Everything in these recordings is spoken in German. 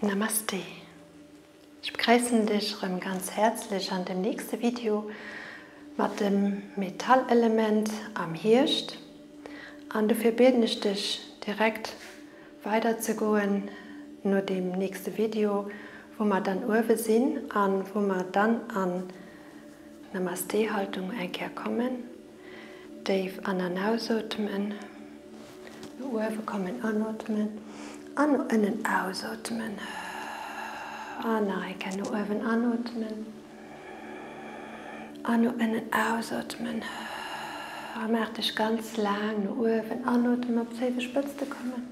Namaste. Ich begrüße dich ganz herzlich an dem nächsten Video mit dem Metallelement am Hirsch. Und dafür bitte ich dich direkt weiterzugehen nur dem nächsten Video, wo wir dann sind und wo wir dann an Namaste-Haltung einkehrkommen. Dave an den Ausatmen, Uwe kommen anatmen, an und innen ausatmen. An ich kann Uwe anatmen, an und innen ausatmen. Mach dich ganz lang, Uwe anatmen, ob sie Spitze kommen.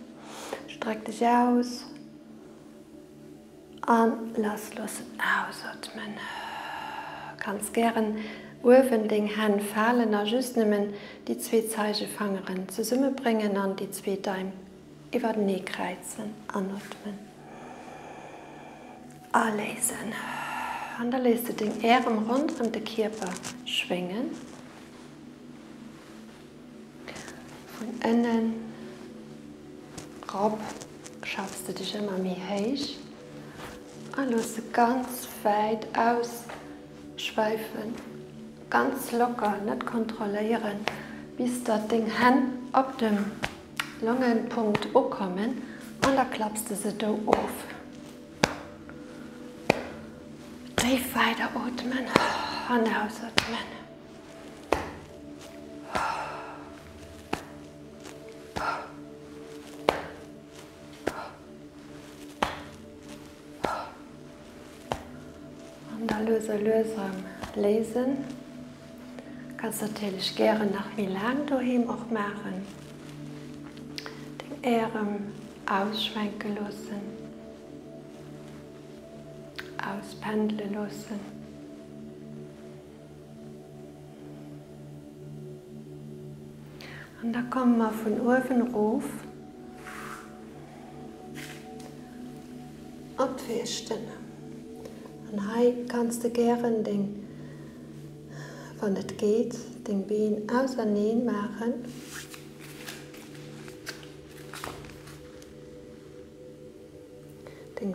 Streck dich aus. An lass los ausatmen. Kannst gern Uwen ding Herrn fallen just nimmen die zwei Zeige Fangerin zu Summe bringen an die zwei Deim iwwer nee Neekreizen anatmen. Alesen. An der leste den Äm rund um de Kierper schwingen. Von innen Rob schaffst du dich immer mir heich. Alles ganz weit ausschweifen, ganz locker net kontrollieren, bis dat Ding hen op dem langen Punkt kommen und da klappst du sie da auf. Tief weiter atmen an ausatmen. An der Löse Lösung lesen kannst natürlich gerne nach wie lang du ihm auch machen. Den Ährem ausschwenken lassen. Auspendeln lassen. Und da kommen wir von Ofenruf und vier Stimmen Und hei kannst du gern den, wann es geht, den Bein auseinander machen.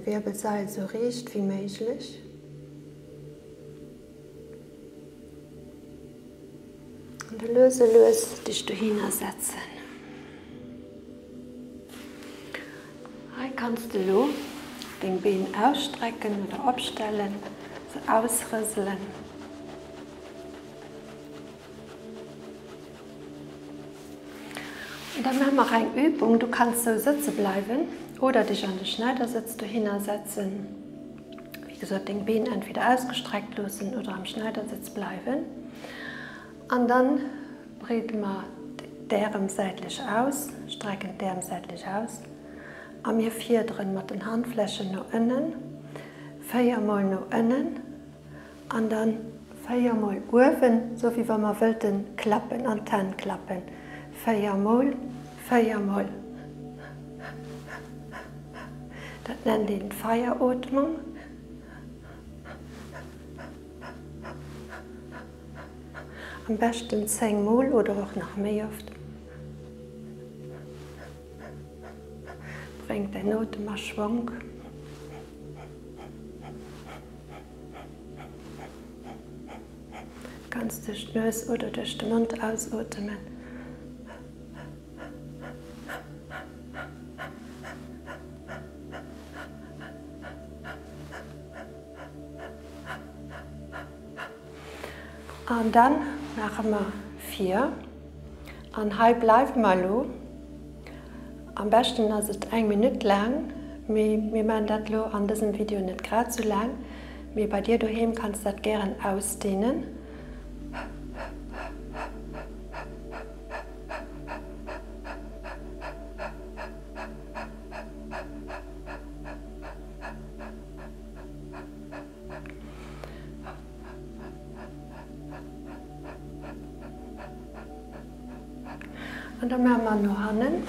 Den Wirbelseil so recht wie möglich. Und löse löse dich du hinsetzen. Hei kannst du den Bein ausstrecken oder abstellen, so ausrüsseln. Und dann machen wir eine Übung. Du kannst so sitzen bleiben oder dich an den Schneidersitz hinsetzen. Wie gesagt, den Bein entweder ausgestreckt lassen oder am Schneidersitz bleiben. Und dann breiten wir deren seitlich aus, strecken deren seitlich aus Am mir vier drin mat den Handflächen no ënnen, Féiermoll no ënnen, an dann Féiermoll Uwen, so wie wann man wëten klappen an Ten klappen. dat nennt den Feierotmung. Am besten zeng Mol oder auch nach méi oft. Bringt der Not immer Schwung. Kannst du Schnös oder durch den Mund ausatmen. Und dann machen wir vier. Und halb bleiben wir lo. Am besten as het eng minut lang, mir man dat lo an diesem Video net grad zu lang. Mir bei dir duhem kannst dat gern ausdehnen. Und dann machen wir nur Hannen.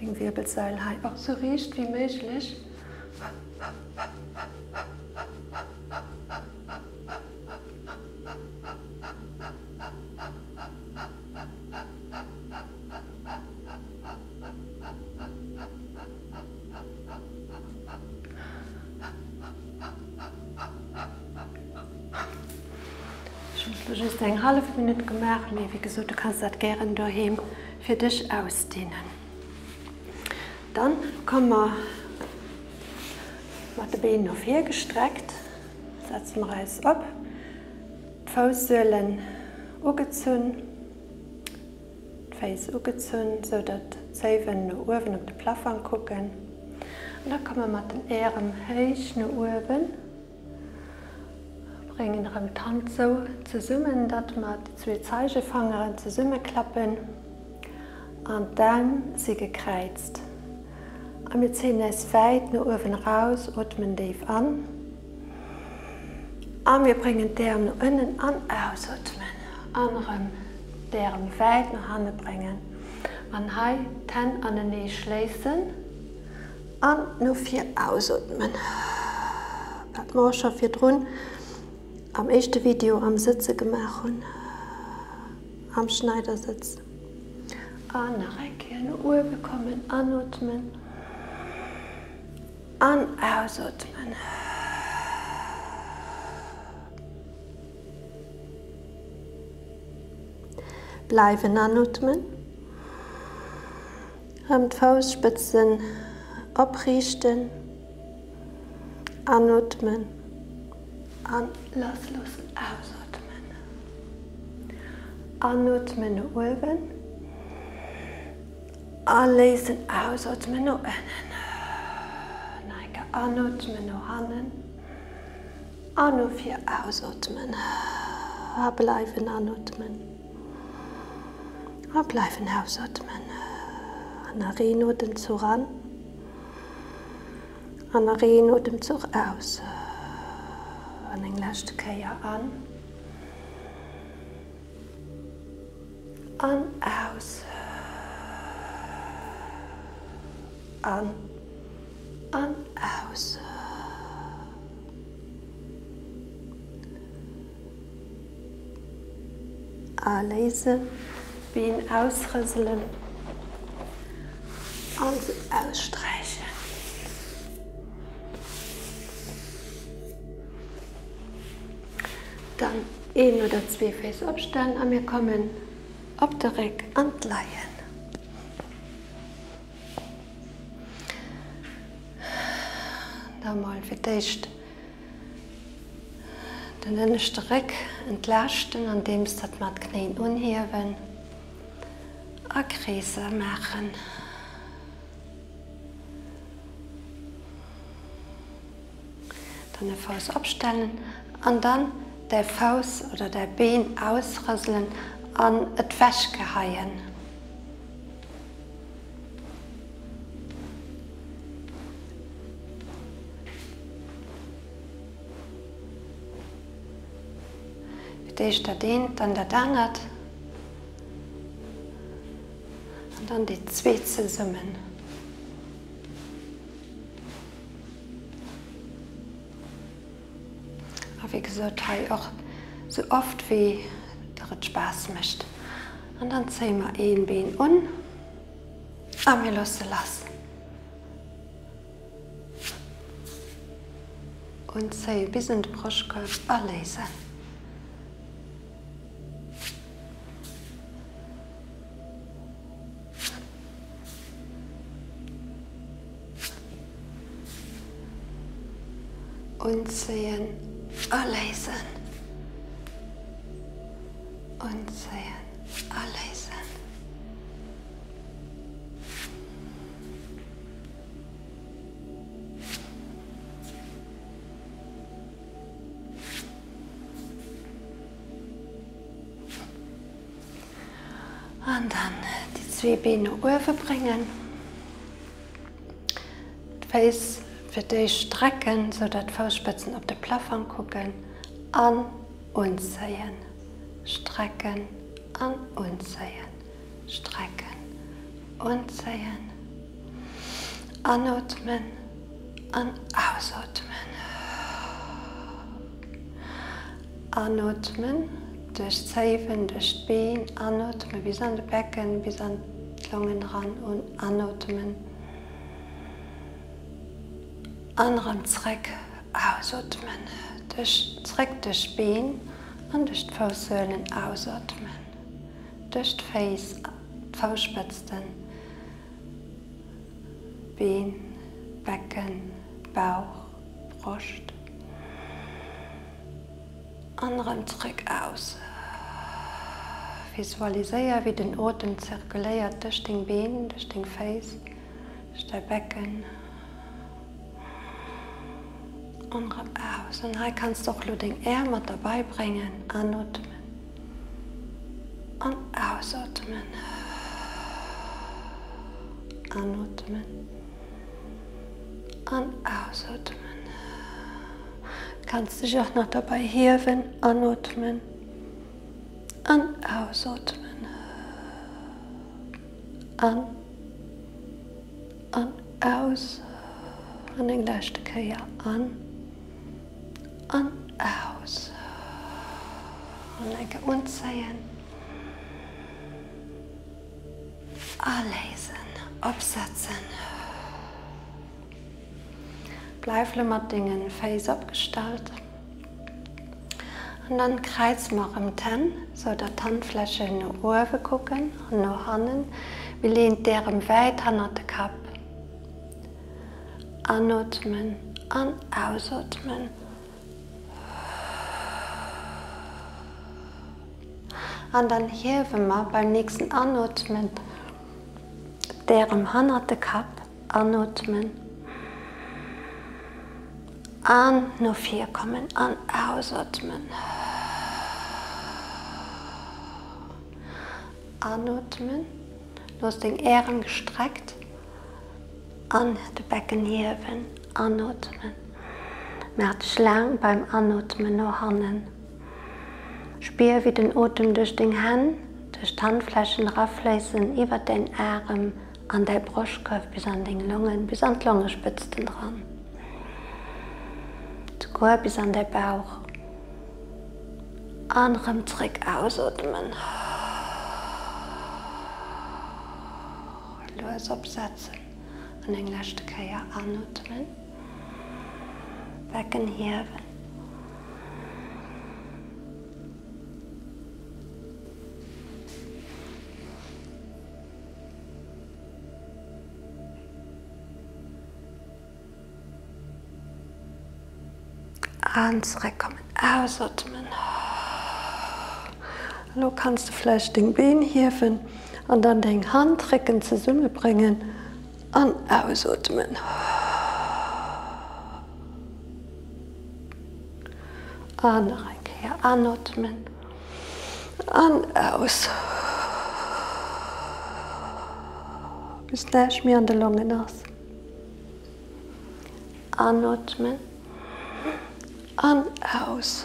Den Wirbelseil einfach so riecht wie möglich. Du hast eine halbe Minute gemacht, aber wie gesagt, du kannst das gerne daheim für dich ausdehnen. Dann kommen wir mit den Beinen auf hier gestreckt, setzen wir uns ab, die Fußsäulen angezogen, die Füße angezogen, sodass die Zehen nach oben auf den Plafond gucken. Und dann kommen wir mit den Armen hoch nach oben bringen am Tan so zusammen, dass wir die zwei Zeigefanger zusammenklappen und dann sie gekreuzt. Und wir ziehen es weit nach oben raus, atmen tief an. Und wir bringen den Arm nach innen an, ausatmen. Anderen Arm weit nach hinten bringen. Und hier den an den und nur vier ausatmen. Das machen wir schon vier drin am echte Video am Sitze gemacht und am Schneidersitz. An eine Uhr bekommen, anatmen, an ausatmen. Bleiben anatmen. Am Faustspitzen abrichten, anatmen an lass los ausatmen. Anatmen oben, anlesen ausatmen no innen. Neige anatmen no hannen, Anno fir ausatmen, a bleiwen anatmen. A bleiwen ausatmen. An Areno den zu ran, an Areno dem Zug aus. Atmen. Letzten Keier an. An, aus. An, an, aus. Anlesen, Bein ausrüsseln und ausstreichen. Dann ein oder zwei Fäs abstellen und wir kommen ab direkt an die Laien. Da mal für dich den innersten Reck entlasten, indem es das mit Knien unheben, eine Krise machen. Dann den Fuß abstellen und dann der Faus oder der Bein ausrüsseln an et Wäschgeheien. Dich da dehnt, dann der dangert und dann die zwei zusammen. Wie gesagt auch so oft wie der Spaß mischt. Und dann ziehen wir ein Bein un und wir loslassen. Und ziehen bis in den Brustkorb anlesen. Und sehen Alleisen. Und sehen. Alleisen. Und dann die zwei Beine bringen. Face für dich strecken, sodass Fußspitzen auf den Plafond gucken, an und sehen, strecken, an und sehen, strecken und sehen, anatmen, an ausatmen, anatmen, durch Zeifen, durch Bein, anatmen bis an den Becken, bis an die Lungen ran und anatmen anderem Zweck ausatmen. Durch Zweck des Bein an durch Fausöhlen ausatmen. Durch Face, Fausspitzen, Bein, Becken, Bauch, Brust. Anderem Trick aus. Visualiseier wie den Otem zirkuléiert durch den Bein, durch den Face, durch dein Becken. Anderem aus. Und hier kannst du auch nur den Ärmer dabei bringen. Anatmen. Und ausatmen. Anatmen. Und ausatmen. Kannst dich auch noch dabei heben, anatmen an ausatmen. An, an, aus. An den letzten Kehr an, an aus. Und enke unzeien. Allesen, opsetzen. Bleiflemmer Dingen face abgestalt. Und dann kreiz mar am Tan, so der Tanfläche in Ruwe gucken an no hannen, wie lehnt derem weit hanner de Kap. Anatmen, an ausatmen. an dann hewemer beim nächsten Anatmen, derem hannerte Kap anatmen. An nur vier kommen an ausatmen. Anatmen, los den Ähren gestreckt, an de Becken hewen, anatmen. Mert schlang beim Anatmen no hannen. Spür wie den Atem durch den Hand, durch Handflächen rauffließen über den Arm an der Brustkopf bis an den Lungen, bis an die Lungenspitzen dran. Go bis an der Bauch. Anderem Trick ausatmen. Los absetzen. Und den letzten Keier anatmen. Becken heben. Anzurekommen, ausatmen. Du kannst du vielleicht den Bein hieven und dann den Handrecken zur Summe bringen und ausatmen. Anreike, anatmen, an, aus. Bis nicht mehr an der Lunge nass. Anatmen an aus.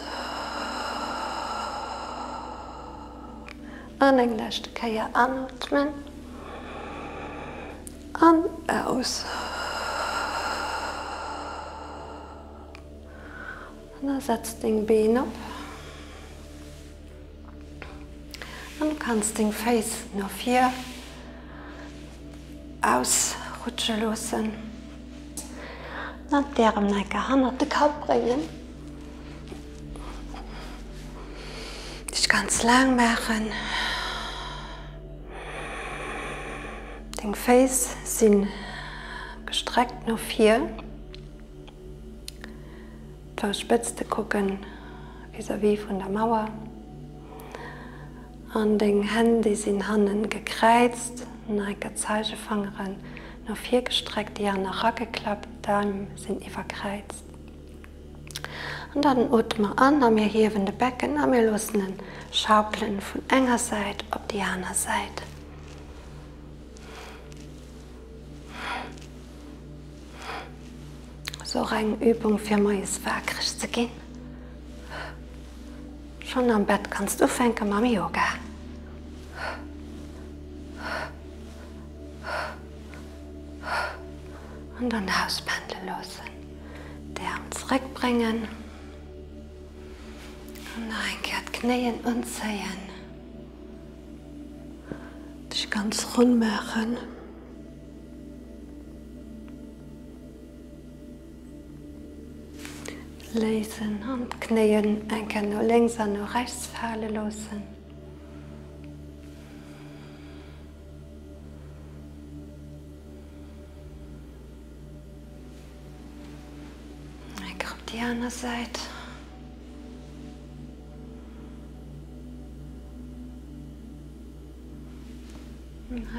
An englechte kaier anatmen. An aus. An ersetzt den Been op. An kannst den Face no hier ausrutsche losen. Na derem neike Hanner de Kap bringen. Ganz lang machen. Den Face sind gestreckt nur vier. Verspitzte gucken vis-à-vis -vis von der Mauer. An den Händen sind Handen gekreizt, neige Zeichefangerin, nur vier gestreckt, die an der Racke klappt, Daumen sind verkreizt. Und dann atmen an, am mir hebende Becken, am mir losen Schaukeln von enger Seite auf die andere Seite. So eine Übung für neues Werk zu gehen. Schon am Bett kannst du fänken mit Yoga. Und dann Hauspendel losen. Der Arm zurückbringen. Nein, Knien und Zehen. Dich ganz rund machen. Lesen und Knien enke nur links an nur rechts fallen lassen. Ich auf die andere Seite.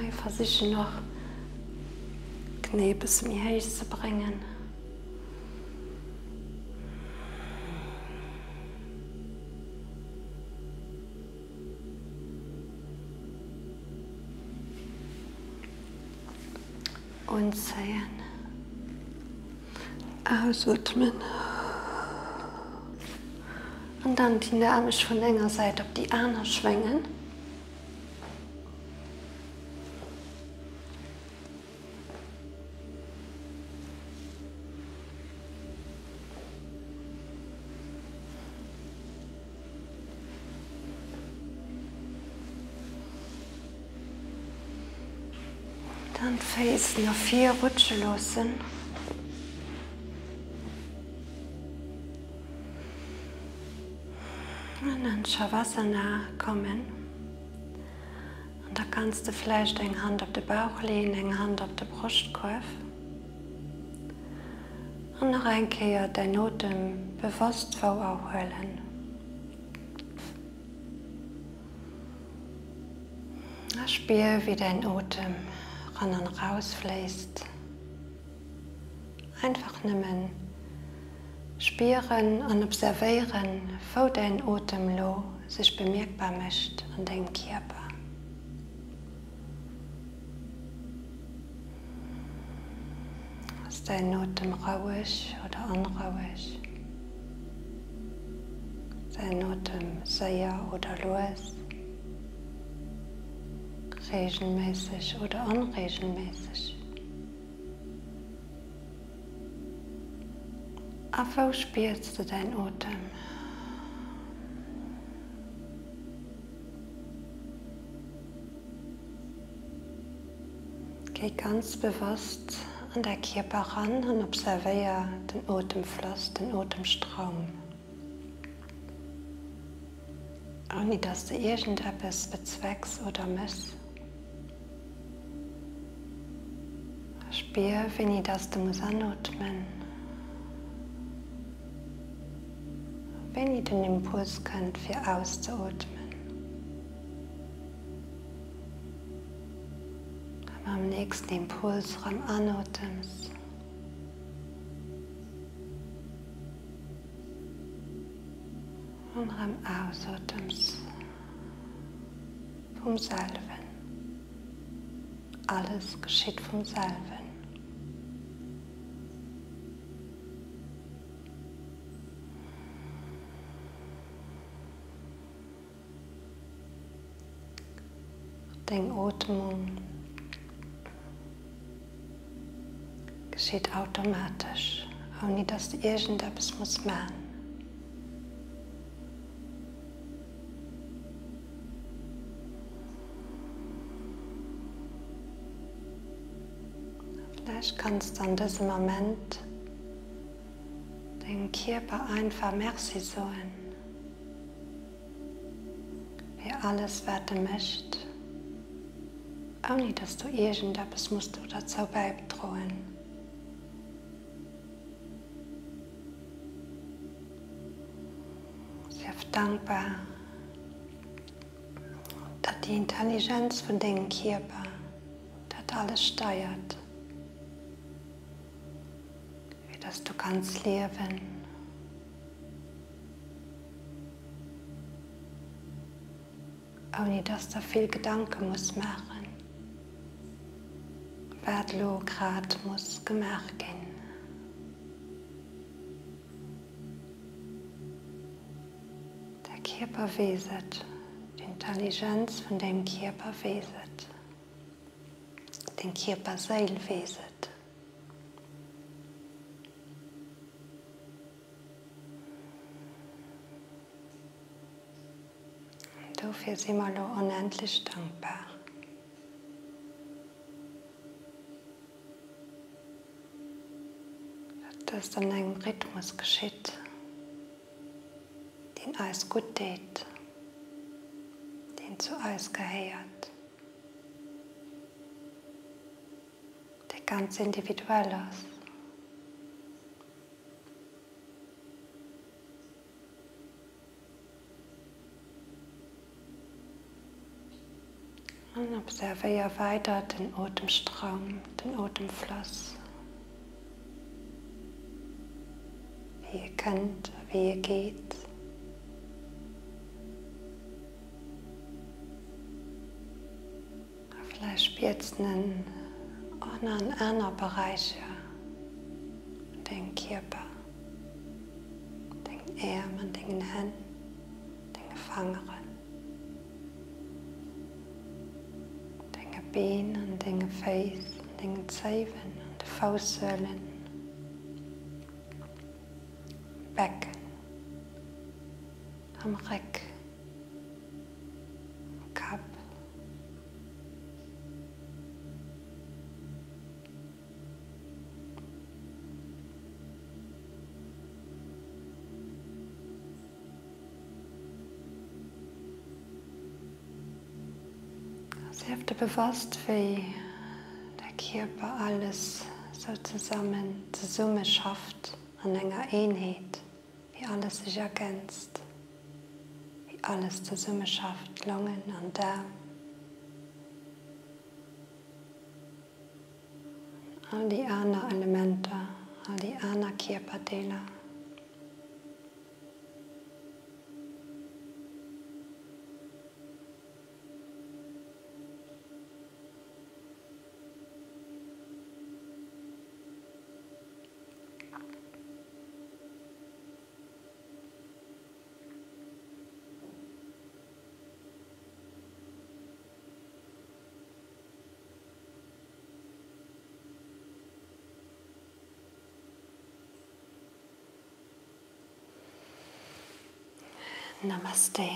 Ich versuche noch Knie bis mir her zu bringen. Und sehen. Ausatmen. Und dann die Arme von länger Seite auf die Arme schwingen. Dann Face noch vier Rutsche losen. Und dann Shavasana kommen. Und da kannst du vielleicht eine Hand auf den Bauch lehnen, eine Hand auf den Brustkorb. Und noch einkehr dein Atem bewusst vorholen. Spür, wie dein Atem ran und raus fließt. Einfach nehmen, spüren und observieren, wo dein Atem sich bemerkbar mischt an deinem Körper. Ist dein Atem rauig oder unrauig? Sein Atem sehr oder los? Regelmäßig oder unregelmäßig. Auf wo spürst du dein Atem? Geh ganz bewusst an der Körper ran und observiere den Atemfluss, den Atemstrom. Ohne dass du irgendetwas bezweckst oder misst. Spür, wenn ich anatmen. Den Impuls könnt, für auszuatmen. Am nächsten Impuls ran anatmest. Und ran ausatmest. Vom Salven. Alles geschieht vom Salven. Deine Atmung geschieht automatisch, ohne dass du irgendetwas musst machen. Vielleicht kannst du in diesem Moment den Körper einfach Merci sagen. Wie alles werden möchte ohne dass du irgendetwas musst oder dazu beibedrohen. Sehr dankbar, dass die Intelligenz von den Körper das alles steuert. Wie dass du kannst leben. Ohne dass da viel Gedanken muss machen wat lo grad muss gemacht gehen. Der Körper weset, die Intelligenz von dem Körper weset, den Körper Seil weset. Dafür sind wir unendlich dankbar. Dass dann ein Rhythmus geschieht, den Eis gut tät, den zu Eis geheiert, der ganz individuell ist. Und observiere weiter den Atemstrom, den Atemfluss. Wie ihr könnt, wie ihr geht. Vielleicht es einen, einen anderen Bereich, den Körper, den Armen, den Händen, den Fangeren. benen, dinge face, dinge zeven, de vouwzwellen, bekken, am rek, kap. Säfte bewusst, wie der Körper alles so zusammen zur Summe schafft, an enger Einheit, wie alles sich ergänzt, alles zur Summe schafft, Lungen und Darm. All die anderen Elemente, all die anderen Namaste.